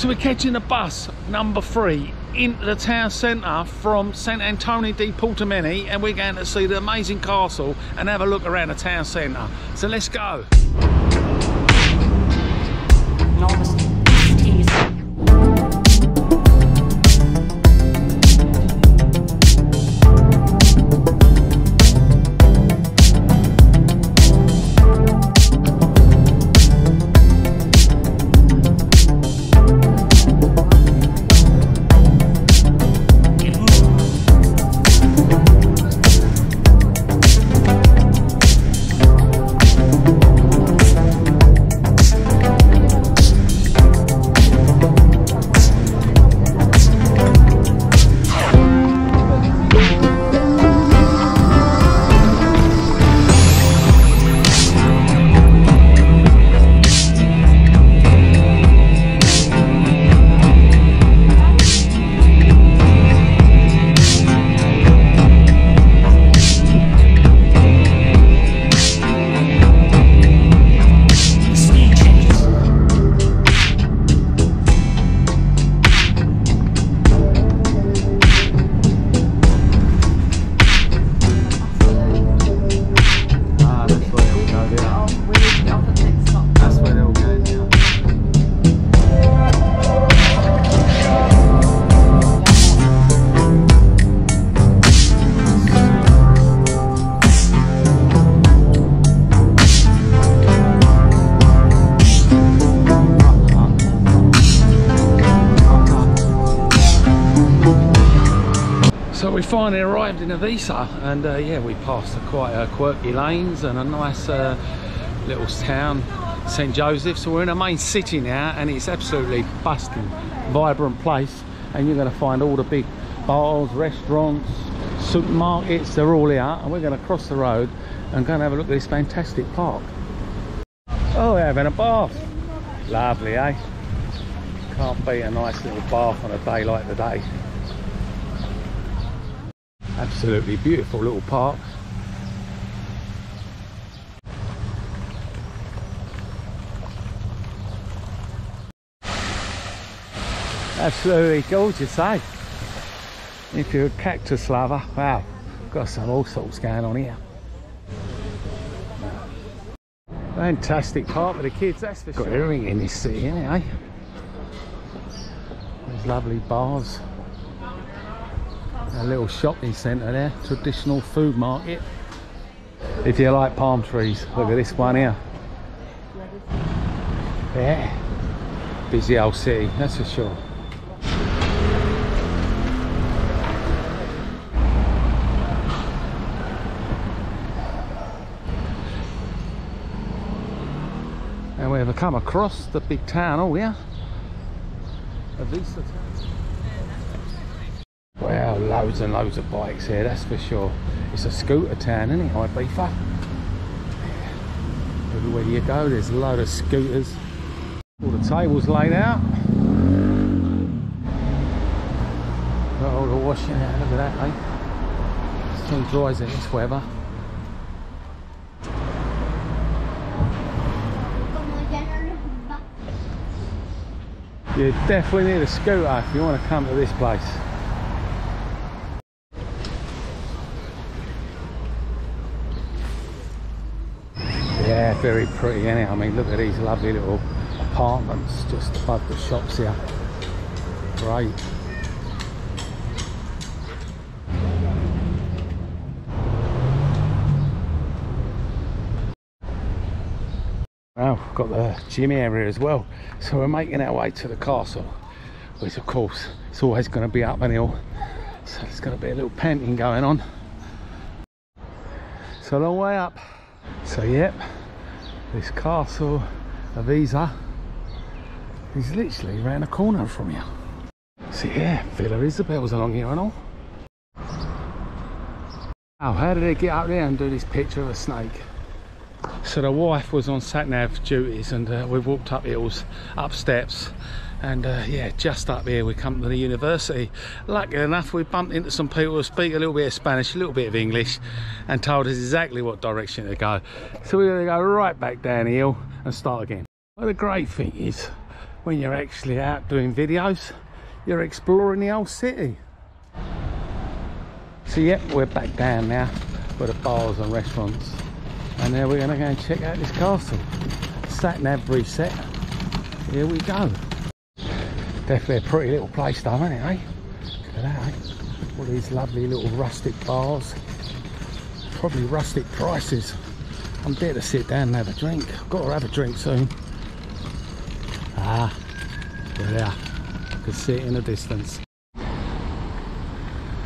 So we're catching the bus number three into the town centre from St Antonio di Portmany and we're going to see the amazing castle and have a look around the town centre. So let's go. Finally arrived in Eivissa and uh, yeah we passed quite uh, quirky lanes and a nice uh, little town St Joseph. So we're in a main city now and it's absolutely bustling vibrant place. And you're going to find all the big bars restaurants supermarkets they're all here. And we're going to cross the road and go and have a look at this fantastic park. Oh we're having a bath. Lovely eh? Can't beat a nice little bath on a day like today absolutely beautiful little park. Absolutely gorgeous eh? If you're a cactus lover wow got some all sorts going on here. Fantastic park for the kids that's for got sure. everything in this city innit, eh? There's lovely bars a little shopping centre there traditional food market. If you like palm trees look at this one here. Yeah busy old city that's for sure. And we've come across the big town oh yeah. Eivissa town loads and loads of bikes here, that's for sure. It's a scooter town, isn't it, Ibiza? Everywhere you go, there's a load of scooters. All the tables laid out. Got all the washing out, look at that, eh? Still dries in this weather. You definitely need a scooter if you want to come to this place. Yeah, very pretty, is I mean, look at these lovely little apartments just above the shops here. Great. Well, we've got the gym area as well. So we're making our way to the castle, which of course, it's always going to be up an hill. So there's going to be a little panting going on. It's a long way up. So yep, this castle of Isa is literally around the corner from here. So yeah, Villa Isabel's along here and all. Now, how did they get up there and do this picture of a snake? So the wife was on sat nav duties and uh, we walked up hills, up steps and uh, yeah, just up here we come to the university. Lucky enough we bumped into some people who speak a little bit of Spanish, a little bit of English and told us exactly what direction to go. So we're going to go right back down the hill and start again. Well, the great thing is when you're actually out doing videos, you're exploring the old city. So yep, we're back down now for the bars and restaurants. And now we're gonna go and check out this castle. Sat nav reset. Here we go. Definitely a pretty little place though, isn't it, eh? Look at that, eh? All these lovely little rustic bars. Probably rustic prices. I'm there to sit down and have a drink. I've got to have a drink soon. Ah, are. You can see it in the distance.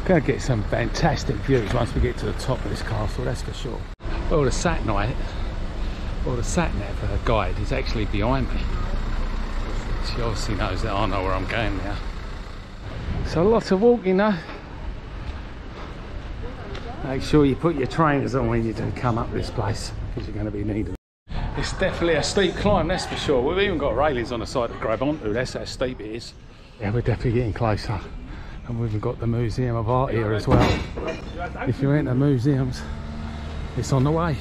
Gonna get some fantastic views once we get to the top of this castle, that's for sure. Well, the sat night, well, the sat nav guide is actually behind me. She obviously knows that I know where I'm going now. So lots of walking though. Make sure you put your trainers on when you do come up this place because you're going to be needed. It's definitely a steep climb, that's for sure. We've even got railings on the side to grab onto. That's how steep it is. Yeah, we're definitely getting closer. And we've got the Museum of Art here as well. If you're into museums, it's on the way.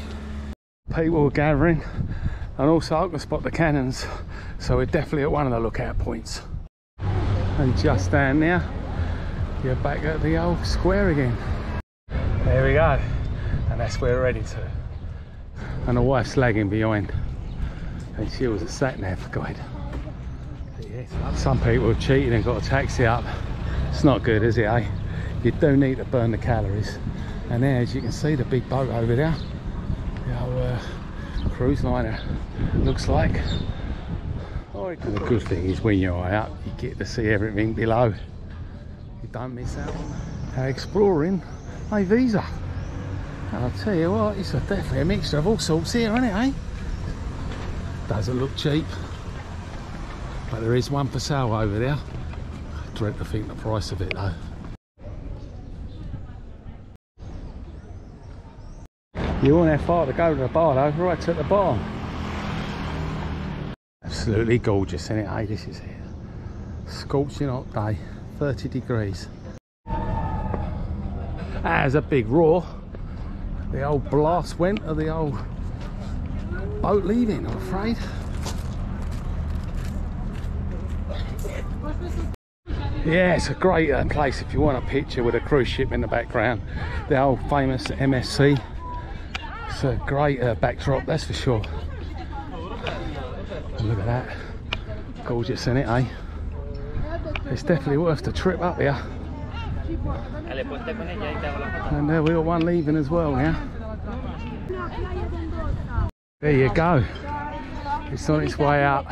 People are gathering, and also I can spot the cannons, so we're definitely at one of the lookout points. And just down there, you're back at the old square again. There we go, and that's where we're heading to. And the wife's lagging behind, and she was a sat nav for guide. Some people have cheated and got a taxi up. It's not good, is it, eh? You do need to burn the calories. And there, as you can see, the big boat over there, the cruise liner, looks like. And the good thing is when you're up, you get to see everything below. You don't miss out on exploring Eivissa. And I'll tell you what, it's a, definitely a mixture of all sorts here, isn't it, eh? Doesn't look cheap. But there is one for sale over there. I dread to think the price of it though. You weren't that far to go to the bar though, right to the bar. Absolutely gorgeous, isn't it? Hey, this is it. Scorching hot day, 30 degrees. As a big roar. The old blast went of the old boat leaving, I'm afraid. Yeah, it's a great um, place if you want a picture with a cruise ship in the background. The old famous MSC. A great uh, backdrop, that's for sure. Look at that. Gorgeous, isn't it, eh? It's definitely worth the trip up here. And there we got one leaving as well now. There you go. It's on its way up.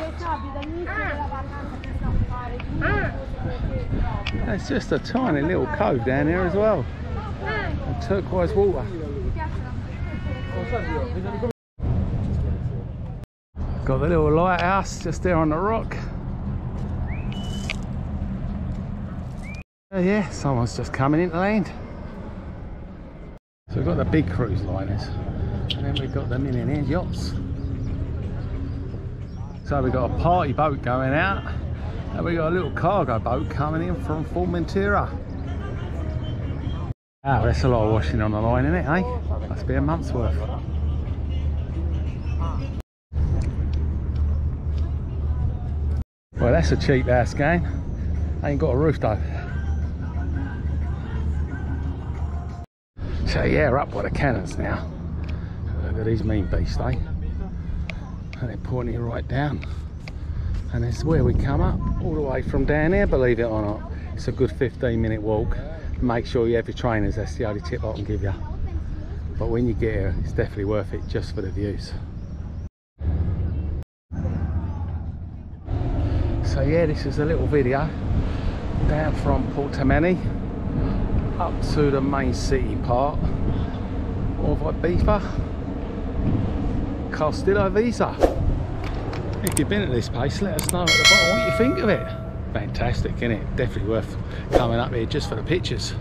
It's just a tiny little cove down here as well. And turquoise water. Got the little lighthouse just there on the rock. Oh yeah, someone's just coming into land. So we've got the big cruise liners and then we've got the millionaire yachts. So we've got a party boat going out and we've got a little cargo boat coming in from Formentera. Wow, that's a lot of washing on the line, isn't it, eh? Must be a month's worth. Well, that's a cheap ass game. Ain't got a roof though. So yeah, we're up by the cannons now. Look at these mean beasts, eh? And they're pointing you right down. And it's where we come up, all the way from down there, believe it or not. It's a good 15 minute walk. Make sure you have your trainers, that's the only tip I can give you. But when you get here, it's definitely worth it just for the views. So yeah, this is a little video down from Portmany up to the main city part of Ibiza, Castillo Visa. If you've been at this place, let us know at the bottom what you think of it. Fantastic, isn't it? Definitely worth coming up here just for the pictures.